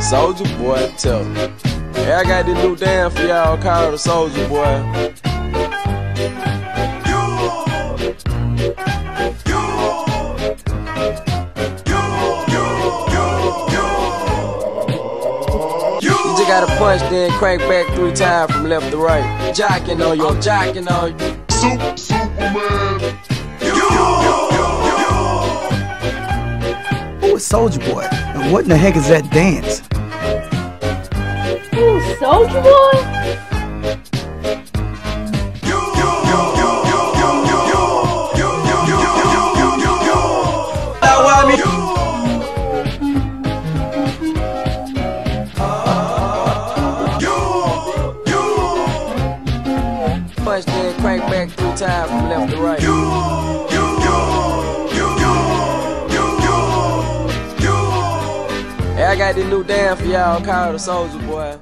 Soulja boy, tell me. Hey, I got this new dance for y'all called the Soulja Boy. Gotta punch, then crank back three times from left to right. Jocking on you, I'm jocking on you. Super, Who is Soulja Boy? And what in the heck is that dance? Ooh, Soulja Boy? Now why me? Punch, then crank back three times from left to right. I got this new dance for y'all called the Soulja Boy.